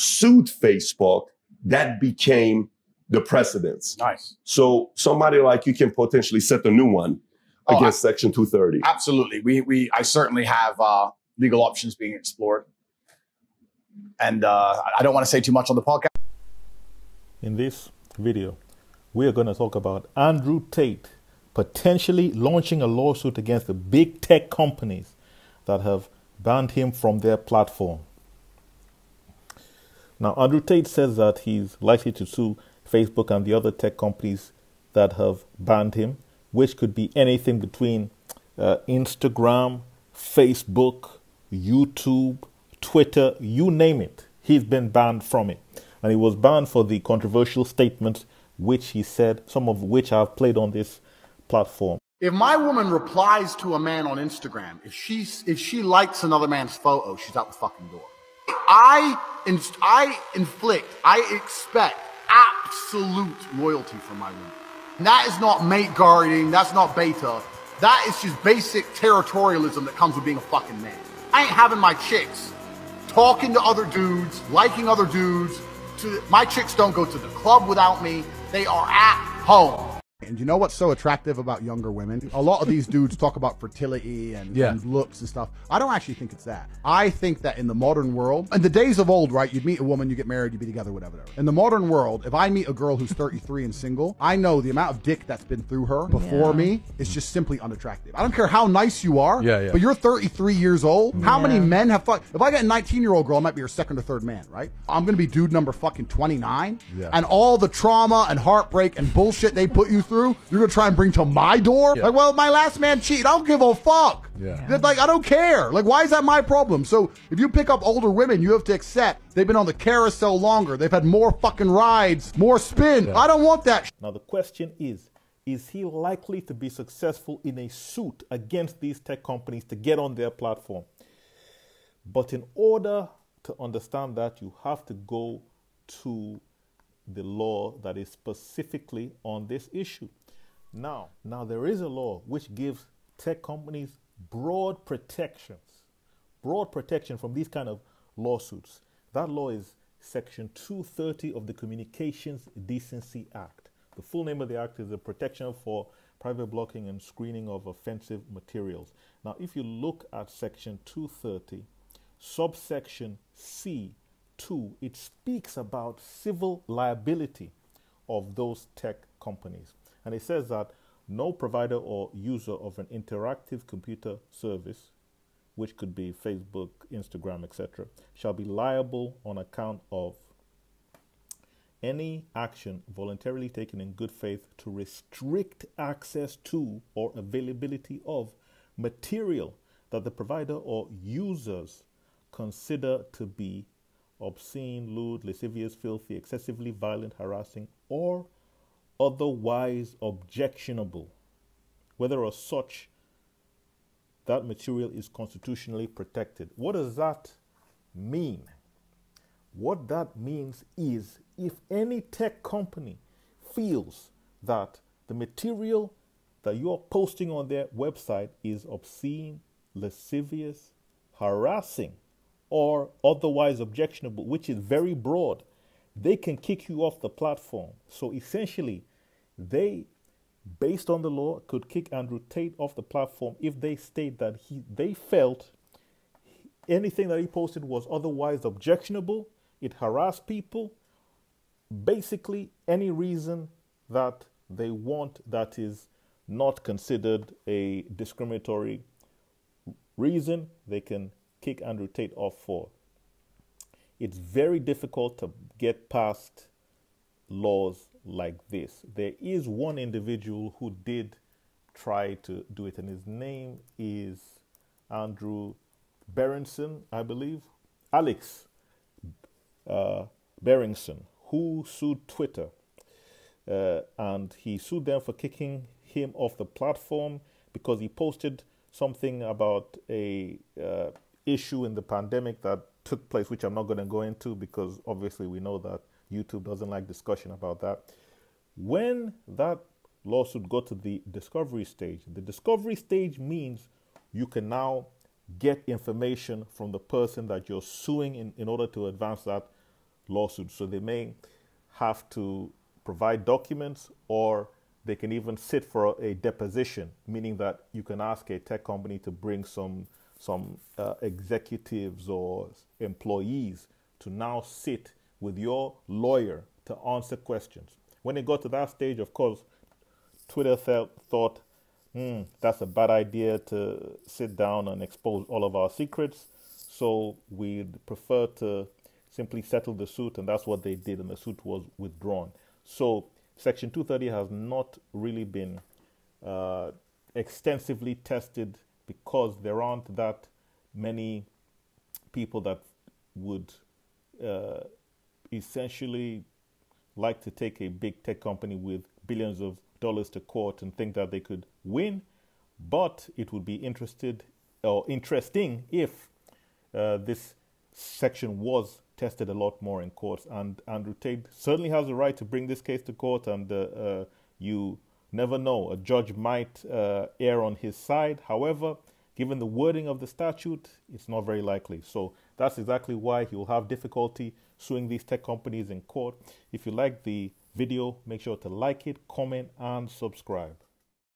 sued Facebook, that became the precedence. Nice. So somebody like you can potentially set a new one Oh, against Section 230. Absolutely. We we I certainly have uh, legal options being explored, and uh, I don't want to say too much on the podcast. In this video, we are going to talk about Andrew Tate potentially launching a lawsuit against the big tech companies that have banned him from their platform. Now, Andrew Tate says that he's likely to sue Facebook and the other tech companies that have banned him, which could be anything between uh, Instagram, Facebook, YouTube, Twitter, you name it. He's been banned from it. And he was banned for the controversial statements which he said, some of which I've played on this platform. If my woman replies to a man on Instagram, if she if she likes another man's photo, she's out the fucking door. I I inflict, I expect absolute loyalty from my women. And that is not mate guarding, that's not beta. That is just basic territorialism that comes with being a fucking man. I ain't having my chicks talking to other dudes, liking other dudes. To, my chicks don't go to the club without me. They are at home. And you know what's so attractive about younger women? A lot of these dudes talk about fertility and, Yeah. and looks and stuff. I don't actually think it's that. I think that in the modern world, in the days of old, right, you'd meet a woman, you get married, you'd be together, whatever. whatever. In the modern world, if I meet a girl who's 33 and single, I know the amount of dick that's been through her before me is just simply unattractive. I don't care how nice you are, Yeah, yeah. but you're 33 years old. How many men have fucked? If I get a 19 year old girl, I might be her second or third man, right? I'm gonna be dude number fucking 29, Yeah. and all the trauma and heartbreak and bullshit they put you through, you're gonna try and bring to my door. Yeah. Like, well, my last man cheated. I don't give a fuck. Yeah. That, Like, I don't care. Like, why is that my problem? So, if you pick up older women, you have to accept they've been on the carousel longer. They've had more fucking rides, more spin. I don't want that. sh- Now, the question is Is he likely to be successful in a suit against these tech companies to get on their platform? But in order to understand that, you have to go to the law that is specifically on this issue. Now, now there is a law which gives tech companies broad protections, broad protection from these kind of lawsuits. That law is Section 230 of the Communications Decency Act. The full name of the act is the Protection for Private Blocking and Screening of Offensive Materials. Now, if you look at Section 230, subsection C2, it speaks about civil liability of those tech companies. And it says that no provider or user of an interactive computer service, which could be Facebook, Instagram, etc., shall be liable on account of any action voluntarily taken in good faith to restrict access to or availability of material that the provider or users consider to be obscene, lewd, lascivious, filthy, excessively violent, harassing, or otherwise objectionable, whether or such that material is constitutionally protected. What does that mean? What that means is if any tech company feels that the material that you're posting on their website is obscene, lascivious, harassing, or otherwise objectionable, which is very broad, they can kick you off the platform. So essentially, they, based on the law, could kick Andrew Tate off the platform if they state that he they felt anything that he posted was otherwise objectionable, it harassed people, basically any reason that they want that is not considered a discriminatory reason, they can kick Andrew Tate off for. It's very difficult to get past laws like this. There is one individual who did try to do it, and his name is Andrew Berenson, I believe. Alex uh, Berenson, who sued Twitter. Uh, and he sued them for kicking him off the platform because he posted something about a uh, issue in the pandemic that took place, which I'm not going to go into because obviously we know that YouTube doesn't like discussion about that. When that lawsuit got to the discovery stage, the discovery stage means you can now get information from the person that you're suing in, in order to advance that lawsuit. So they may have to provide documents or they can even sit for a deposition, meaning that you can ask a tech company to bring some some uh, executives or employees to now sit with your lawyer to answer questions. When it got to that stage, of course, Twitter felt, thought, hmm, that's a bad idea to sit down and expose all of our secrets. So we'd prefer to simply settle the suit, and that's what they did, and the suit was withdrawn. So Section 230 has not really been uh, extensively tested because there aren't that many people that would uh, essentially like to take a big tech company with billions of dollars to court and think that they could win. But it would be interested or interesting if uh, this section was tested a lot more in courts. And Andrew Tate certainly has the right to bring this case to court, and uh, uh, you never know. A judge might uh, err on his side. However, given the wording of the statute, it's not very likely. So that's exactly why he will have difficulty suing these tech companies in court. If you like the video, make sure to like it, comment, and subscribe.